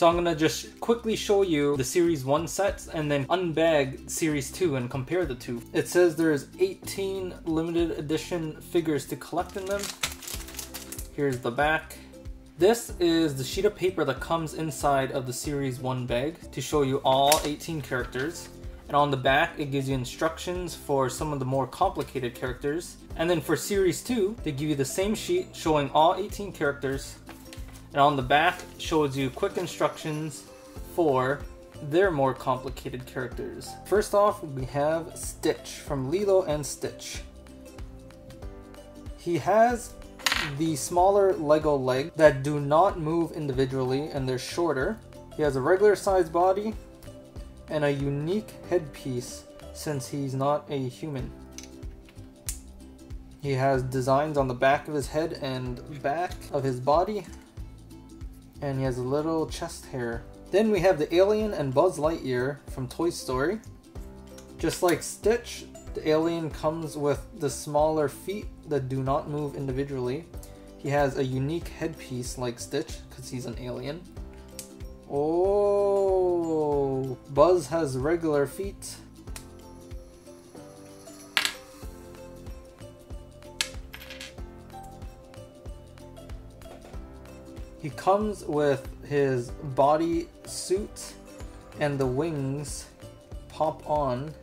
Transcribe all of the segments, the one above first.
So I'm gonna just quickly show you the Series 1 sets and then unbag Series 2 and compare the two. It says there's 18 limited edition figures to collect in them. Here's the back. This is the sheet of paper that comes inside of the Series 1 bag to show you all 18 characters. And on the back, it gives you instructions for some of the more complicated characters. And then for Series 2, they give you the same sheet showing all 18 characters and on the back shows you quick instructions for their more complicated characters. First off, we have Stitch from Lilo and Stitch. He has the smaller Lego leg that do not move individually and they're shorter. He has a regular sized body and a unique headpiece since he's not a human. He has designs on the back of his head and back of his body and he has a little chest hair. Then we have the alien and Buzz Lightyear from Toy Story. Just like Stitch, the alien comes with the smaller feet that do not move individually. He has a unique headpiece like Stitch because he's an alien. Oh, Buzz has regular feet. He comes with his body suit and the wings pop on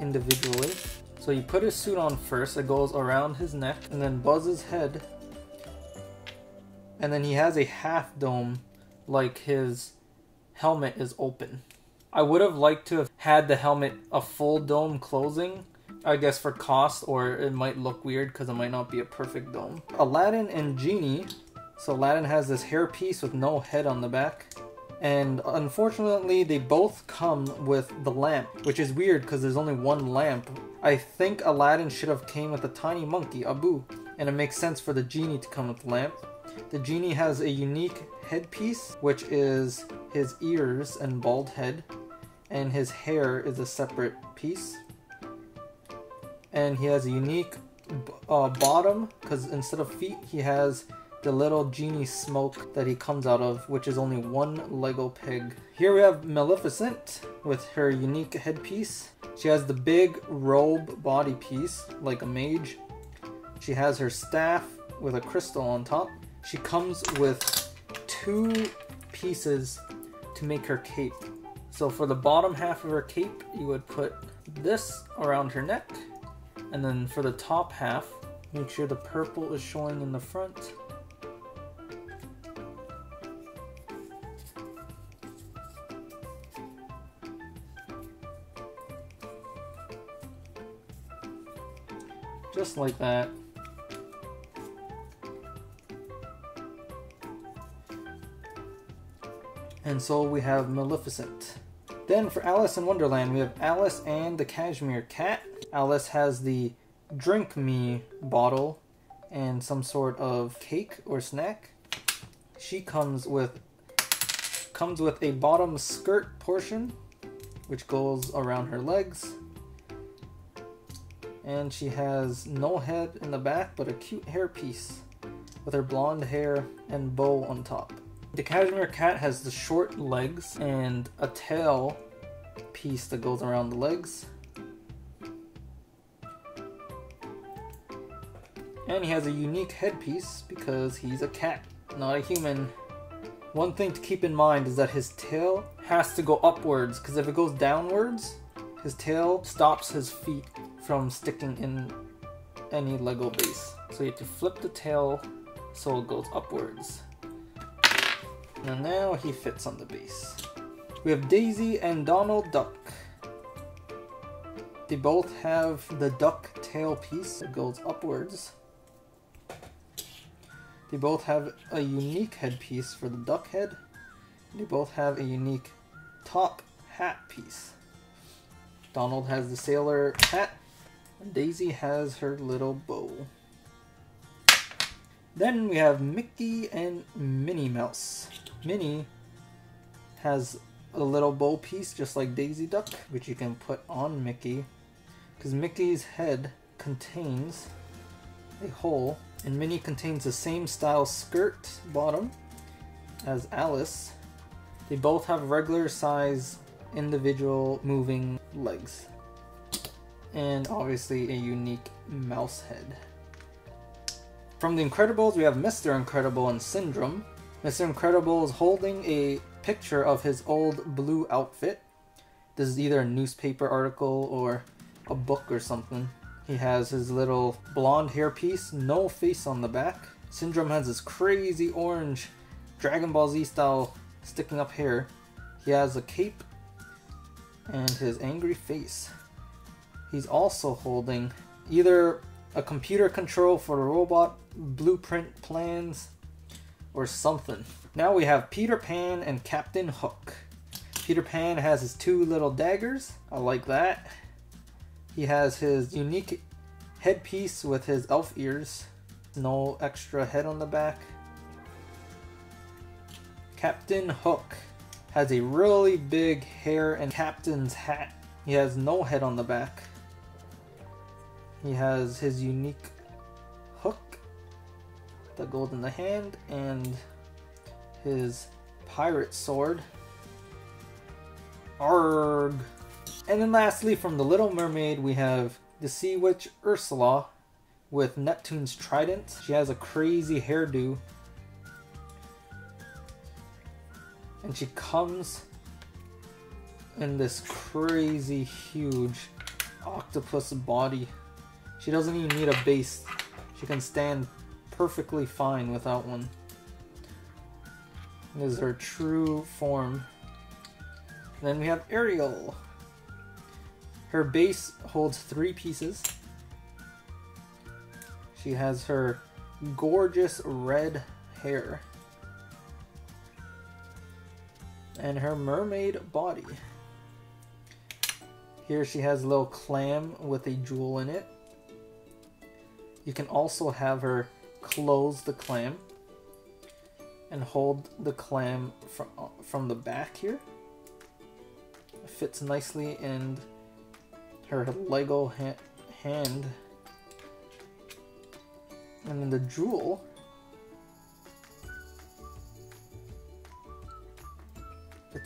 individually. So you put his suit on first, it goes around his neck and then Buzz's head. And then he has a half dome like his helmet is open. I would have liked to have had the helmet a full dome closing, I guess for cost, or it might look weird because it might not be a perfect dome. Aladdin and Genie so Aladdin has this hairpiece with no head on the back. And unfortunately, they both come with the lamp, which is weird because there's only one lamp. I think Aladdin should have came with a tiny monkey, Abu, and it makes sense for the genie to come with the lamp. The genie has a unique headpiece, which is his ears and bald head, and his hair is a separate piece. And he has a unique uh, bottom, because instead of feet, he has the little genie smoke that he comes out of, which is only one Lego pig. Here we have Maleficent with her unique headpiece. She has the big robe body piece, like a mage. She has her staff with a crystal on top. She comes with two pieces to make her cape. So for the bottom half of her cape, you would put this around her neck. And then for the top half, make sure the purple is showing in the front Just like that. And so we have Maleficent. Then for Alice in Wonderland, we have Alice and the Cheshire Cat. Alice has the Drink Me bottle and some sort of cake or snack. She comes with comes with a bottom skirt portion which goes around her legs and she has no head in the back but a cute hairpiece with her blonde hair and bow on top. The Cheshire cat has the short legs and a tail piece that goes around the legs. And he has a unique headpiece because he's a cat, not a human. One thing to keep in mind is that his tail has to go upwards because if it goes downwards, his tail stops his feet from sticking in any Lego base. So you have to flip the tail so it goes upwards. And now he fits on the base. We have Daisy and Donald Duck. They both have the duck tail piece that goes upwards. They both have a unique headpiece for the duck head. They both have a unique top hat piece. Donald has the sailor hat Daisy has her little bow. Then we have Mickey and Minnie Mouse. Minnie has a little bow piece just like Daisy Duck, which you can put on Mickey. Because Mickey's head contains a hole, and Minnie contains the same style skirt bottom as Alice. They both have regular size individual moving legs. And obviously a unique mouse head. From the Incredibles, we have Mr. Incredible and Syndrome. Mr. Incredible is holding a picture of his old blue outfit. This is either a newspaper article or a book or something. He has his little blonde hairpiece, no face on the back. Syndrome has his crazy orange Dragon Ball Z style sticking up hair. He has a cape and his angry face. He's also holding either a computer control for the robot, blueprint plans, or something. Now we have Peter Pan and Captain Hook. Peter Pan has his two little daggers. I like that. He has his unique headpiece with his elf ears. No extra head on the back. Captain Hook has a really big hair and captain's hat. He has no head on the back. He has his unique hook the goes in the hand and his pirate sword. Arg! And then lastly, from The Little Mermaid, we have the Sea Witch Ursula with Neptune's trident. She has a crazy hairdo and she comes in this crazy huge octopus body. She doesn't even need a base. She can stand perfectly fine without one. This is her true form. Then we have Ariel. Her base holds three pieces. She has her gorgeous red hair. And her mermaid body. Here she has a little clam with a jewel in it. You can also have her close the clam and hold the clam from, from the back here. It fits nicely in her Lego ha hand. And then the jewel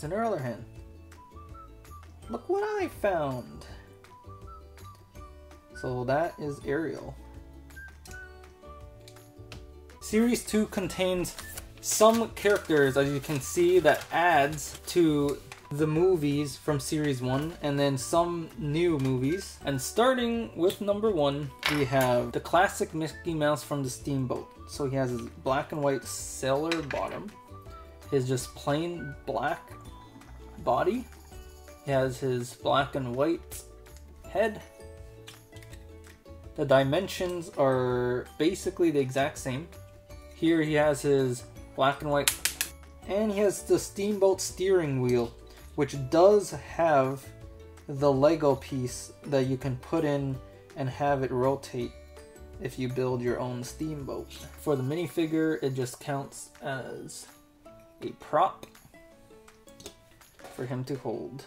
It's an hen. Look what I found! So that is Ariel. Series 2 contains some characters, as you can see, that adds to the movies from Series 1, and then some new movies. And starting with number 1, we have the classic Mickey Mouse from the Steamboat. So he has his black and white sailor bottom his just plain black body. He has his black and white head. The dimensions are basically the exact same. Here he has his black and white, and he has the steamboat steering wheel, which does have the Lego piece that you can put in and have it rotate if you build your own steamboat. For the minifigure, it just counts as a prop for him to hold.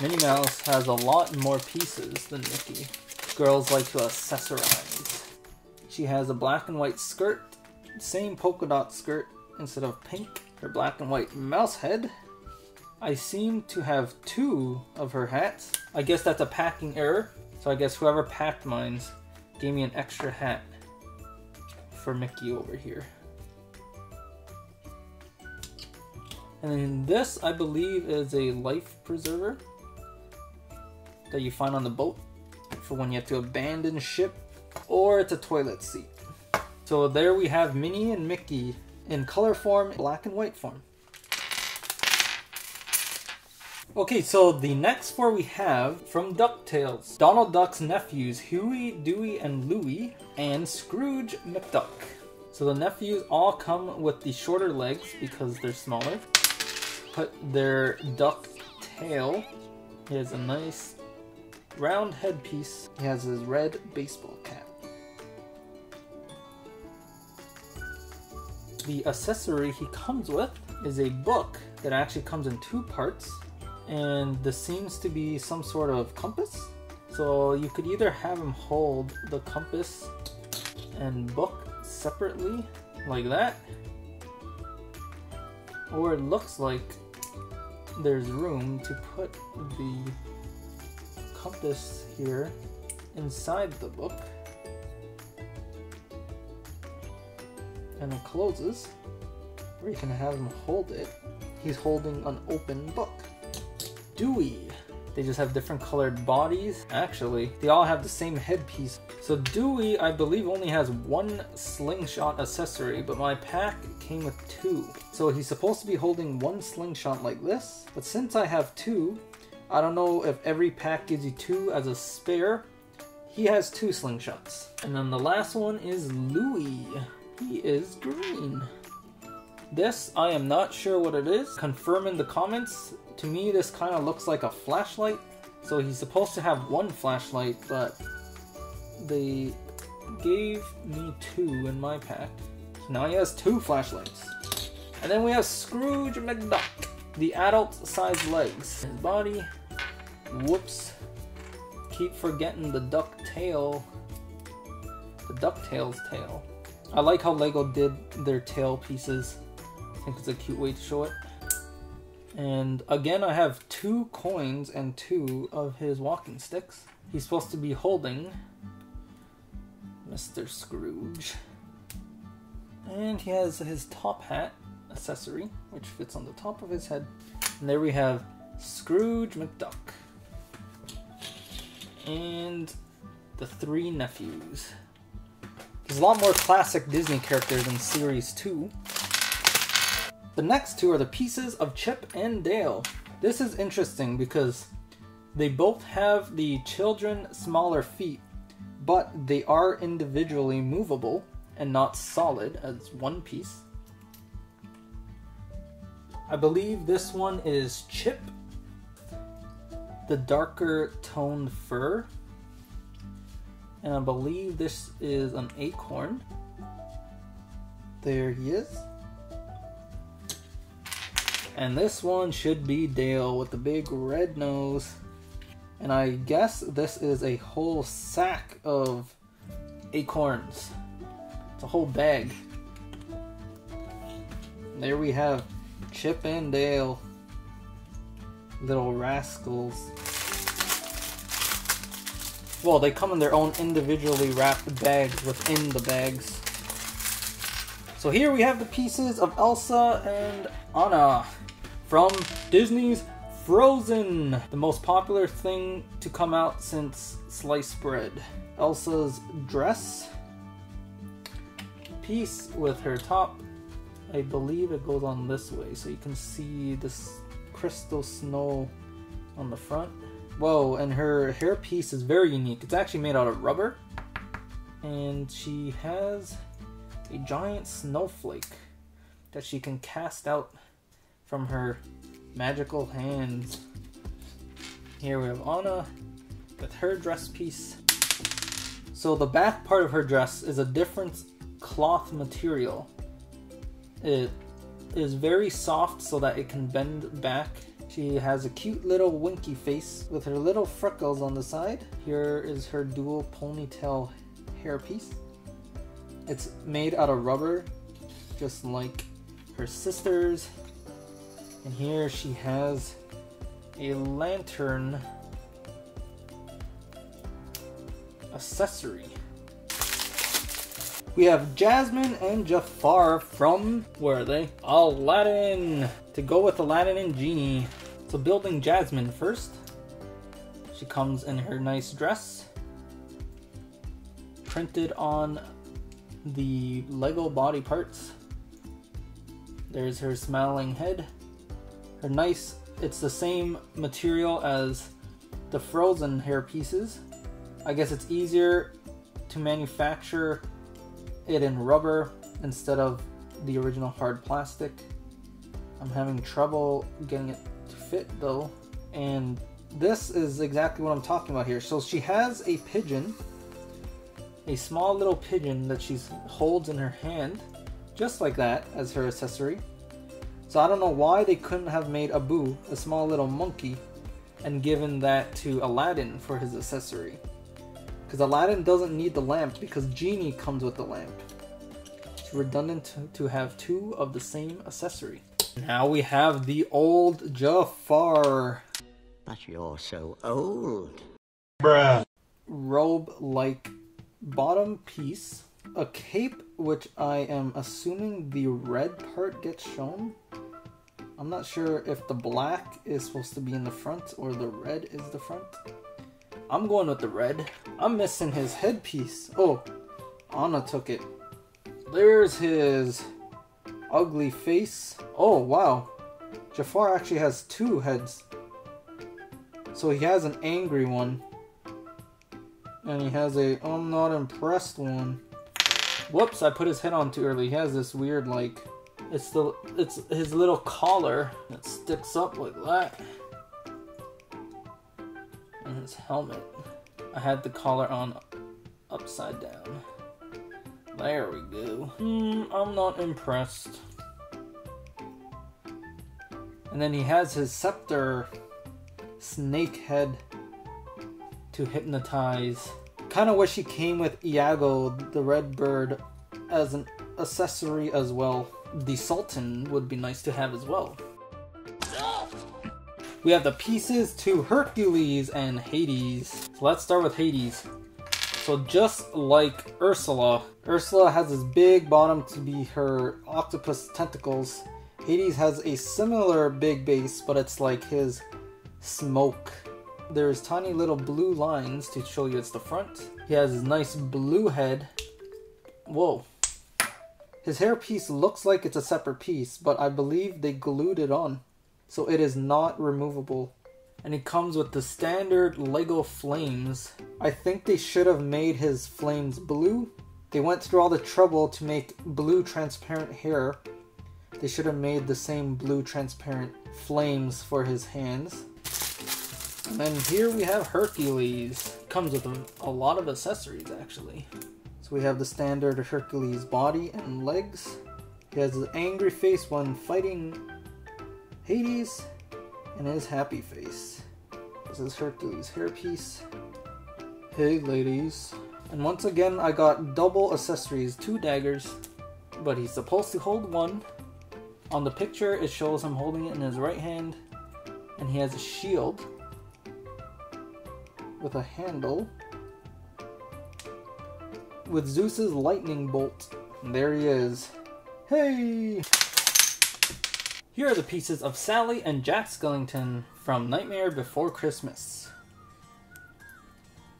Minnie Mouse has a lot more pieces than Mickey. Girls like to accessorize. She has a black and white skirt, same polka dot skirt instead of pink. Her black and white mouse head. I seem to have two of her hats. I guess that's a packing error. So I guess whoever packed mine gave me an extra hat for Mickey over here. And then this, I believe, is a life preserver that you find on the boat for when you have to abandon ship, or it's a toilet seat. So there we have Minnie and Mickey in color form, black and white form. Okay, so the next four we have from DuckTales. Donald Duck's nephews, Huey, Dewey, and Louie, and Scrooge McDuck. So the nephews all come with the shorter legs because they're smaller put their duck tail. He has a nice round headpiece. He has his red baseball cap. The accessory he comes with is a book that actually comes in two parts and this seems to be some sort of compass. So you could either have him hold the compass and book separately like that or it looks like there's room to put the compass here inside the book. And it closes, where you can have him hold it. He's holding an open book. Dewey. They just have different colored bodies. Actually, they all have the same headpiece. So Dewey, I believe, only has one slingshot accessory, but my pack came with two. So he's supposed to be holding one slingshot like this, but since I have two, I don't know if every pack gives you two as a spare. He has two slingshots. And then the last one is Louie. He is green. This, I am not sure what it is. Confirm in the comments. To me, this kind of looks like a flashlight. So he's supposed to have one flashlight, but they gave me two in my pack. Now he has two flashlights. And then we have Scrooge McDuck. The adult size legs. His body. Whoops. Keep forgetting the duck tail. The DuckTales tail. I like how LEGO did their tail pieces I think it's a cute way to show it. And again, I have two coins and two of his walking sticks. He's supposed to be holding Mr. Scrooge. And he has his top hat accessory, which fits on the top of his head. And there we have Scrooge McDuck. And the three nephews. There's a lot more classic Disney characters in Series 2. The next two are the pieces of Chip and Dale. This is interesting because they both have the children smaller feet, but they are individually movable and not solid as one piece. I believe this one is Chip, the darker toned fur, and I believe this is an acorn. There he is. And this one should be Dale with the big red nose. And I guess this is a whole sack of acorns. It's a whole bag. There we have Chip and Dale. Little rascals. Well, they come in their own individually wrapped bags within the bags. So here we have the pieces of Elsa and Anna from Disney's Frozen, the most popular thing to come out since sliced bread. Elsa's dress piece with her top. I believe it goes on this way, so you can see this crystal snow on the front. Whoa, and her hair piece is very unique. It's actually made out of rubber. And she has a giant snowflake that she can cast out from her magical hands. Here we have Anna with her dress piece. So the back part of her dress is a different cloth material. It is very soft so that it can bend back. She has a cute little winky face with her little freckles on the side. Here is her dual ponytail hairpiece. It's made out of rubber, just like her sister's and here she has a lantern accessory. We have Jasmine and Jafar from, where are they? Aladdin! To go with Aladdin and Genie. So building Jasmine first. She comes in her nice dress. Printed on the Lego body parts. There's her smiling head. They're nice. It's the same material as the frozen hair pieces. I guess it's easier to manufacture it in rubber instead of the original hard plastic. I'm having trouble getting it to fit though. And this is exactly what I'm talking about here. So she has a pigeon, a small little pigeon that she holds in her hand, just like that as her accessory. So I don't know why they couldn't have made Abu, a small little monkey, and given that to Aladdin for his accessory. Because Aladdin doesn't need the lamp because Genie comes with the lamp. It's redundant to, to have two of the same accessory. Now we have the old Jafar. But you're so old. Bruh. Robe-like bottom piece. A cape, which I am assuming the red part gets shown. I'm not sure if the black is supposed to be in the front or the red is the front. I'm going with the red. I'm missing his headpiece. Oh, Anna took it. There's his ugly face. Oh, wow. Jafar actually has two heads. So he has an angry one. And he has a I'm not impressed one. Whoops, I put his head on too early. He has this weird like it's the it's his little collar that sticks up like that. And his helmet. I had the collar on upside down. There we go. Hmm, I'm not impressed. And then he has his scepter snake head to hypnotize. Kind of wish he came with Iago, the red bird, as an accessory as well. The Sultan would be nice to have as well. We have the pieces to Hercules and Hades. So let's start with Hades. So just like Ursula, Ursula has this big bottom to be her octopus tentacles. Hades has a similar big base, but it's like his smoke. There's tiny little blue lines to show you it's the front. He has his nice blue head. Whoa. His hairpiece looks like it's a separate piece, but I believe they glued it on. So it is not removable. And he comes with the standard Lego flames. I think they should have made his flames blue. They went through all the trouble to make blue transparent hair. They should have made the same blue transparent flames for his hands. And then here we have Hercules. Comes with a, lot of accessories actually. So we have the standard Hercules body and legs. He has his angry face when fighting Hades and his happy face. This is Hercules hairpiece. Hey ladies. And once again I got double accessories, two daggers, but he's supposed to hold one. On the picture it shows him holding it in his right hand and he has a shield with a handle with Zeus's lightning bolt. And there he is. Hey! Here are the pieces of Sally and Jack Skellington from Nightmare Before Christmas.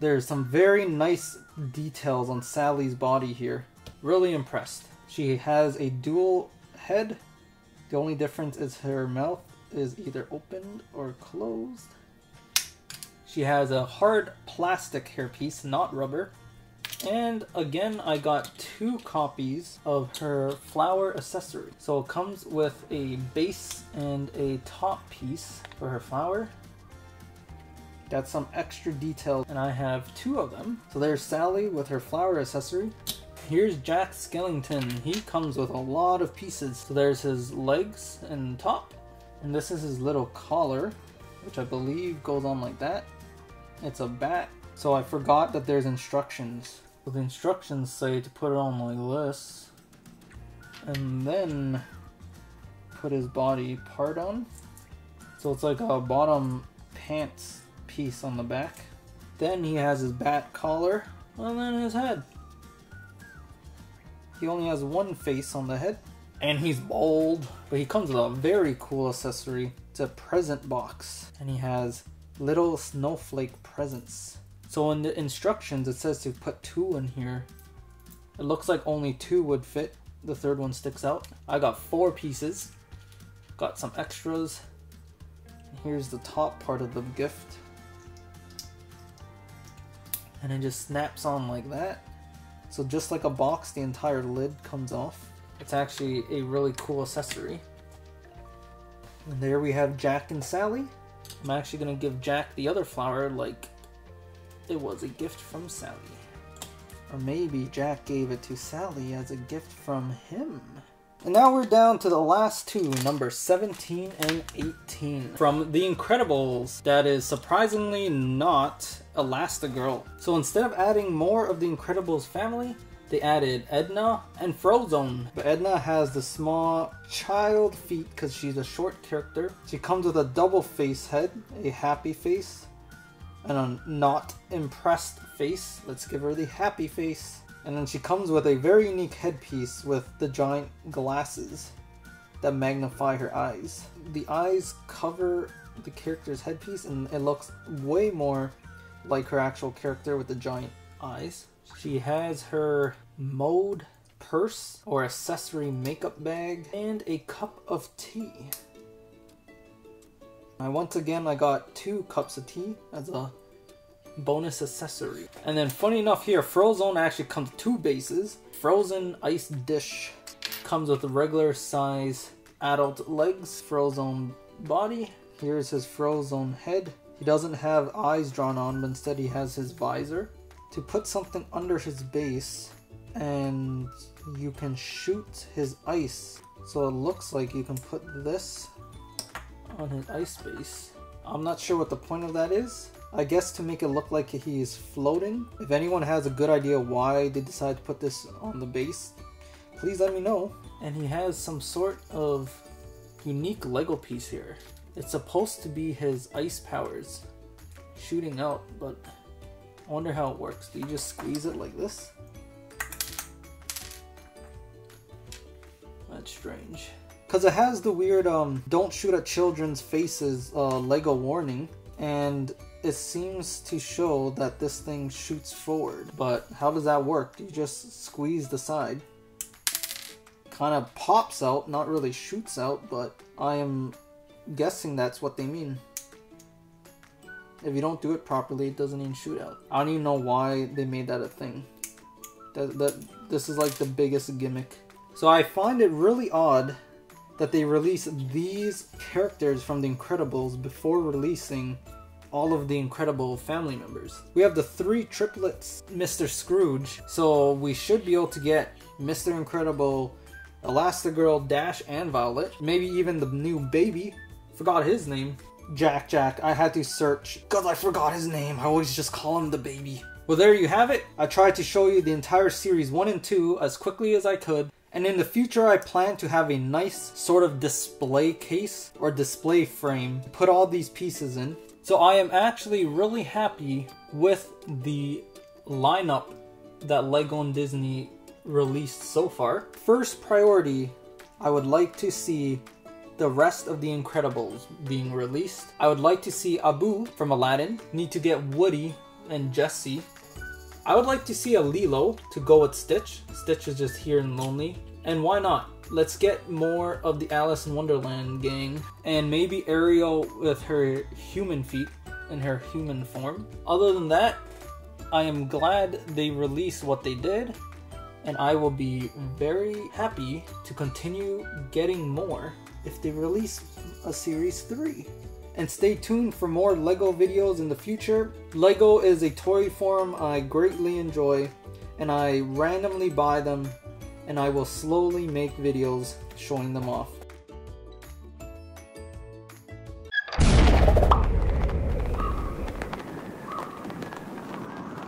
There's some very nice details on Sally's body here. Really impressed. She has a dual head. The only difference is her mouth is either opened or closed. She has a hard plastic hairpiece, not rubber. And again, I got two copies of her flower accessory. So it comes with a base and a top piece for her flower. Got some extra detail, and I have two of them. So there's Sally with her flower accessory. Here's Jack Skellington. He comes with a lot of pieces. So there's his legs and top. And this is his little collar, which I believe goes on like that. It's a bat. So I forgot that there's instructions. So the instructions say to put it on like this. And then put his body part on. So it's like a bottom pants piece on the back. Then he has his bat collar, and then his head. He only has one face on the head, and he's bald, but he comes with a very cool accessory. It's a present box, and he has little snowflake presents. So in the instructions, it says to put two in here. It looks like only two would fit. The third one sticks out. I got four pieces. Got some extras. Here's the top part of the gift. And it just snaps on like that. So just like a box, the entire lid comes off. It's actually a really cool accessory. And there we have Jack and Sally. I'm actually gonna give Jack the other flower like it was a gift from Sally. Or maybe Jack gave it to Sally as a gift from him. And now we're down to the last two, number 17 and 18. From The Incredibles, that is surprisingly not Elastigirl. So instead of adding more of the Incredibles family, they added Edna and Frozone. But Edna has the small child feet because she's a short character. She comes with a double face head, a happy face, and a not impressed face. Let's give her the happy face. And then she comes with a very unique headpiece with the giant glasses that magnify her eyes. The eyes cover the character's headpiece and it looks way more like her actual character with the giant eyes. She has her mode purse or accessory makeup bag and a cup of tea. I once again I got two cups of tea as a bonus accessory. And then funny enough here, Frozone actually comes two bases. Frozen ice dish comes with regular size adult legs, Frozone body. Here's his Frozone head. He doesn't have eyes drawn on, but instead he has his visor. To put something under his base, and you can shoot his ice. So it looks like you can put this on his ice base. I'm not sure what the point of that is. I guess to make it look like he's floating. If anyone has a good idea why they decided to put this on the base, please let me know. And he has some sort of unique Lego piece here. It's supposed to be his ice powers shooting out, but I wonder how it works. Do you just squeeze it like this? Strange. Because it has the weird um, don't shoot at children's faces uh, Lego warning, and it seems to show that this thing shoots forward. But how does that work? You just squeeze the side? Kind of pops out, not really shoots out, but I am guessing that's what they mean. If you don't do it properly, it doesn't even shoot out. I don't even know why they made that a thing. That, that This is like the biggest gimmick. So I find it really odd that they release these characters from The Incredibles before releasing all of the Incredible family members. We have the three triplets Mr. Scrooge, so we should be able to get Mr. Incredible, Elastigirl, Dash, and Violet. Maybe even the new baby. Forgot his name. Jack Jack. I had to search because I forgot his name. I always just call him the baby. Well, there you have it. I tried to show you the entire series 1 and 2 as quickly as I could. And in the future, I plan to have a nice sort of display case or display frame to put all these pieces in. So I am actually really happy with the lineup that LEGO and Disney released so far. First priority, I would like to see the rest of the Incredibles being released. I would like to see Abu from Aladdin, need to get Woody and Jessie. I would like to see a Lilo to go with Stitch. Stitch is just here and lonely. And why not? Let's get more of the Alice in Wonderland gang. And maybe Ariel with her human feet in her human form. Other than that, I am glad they released what they did. And I will be very happy to continue getting more if they release a Series 3. And stay tuned for more LEGO videos in the future. LEGO is a toy form I greatly enjoy, and I randomly buy them, and I will slowly make videos showing them off.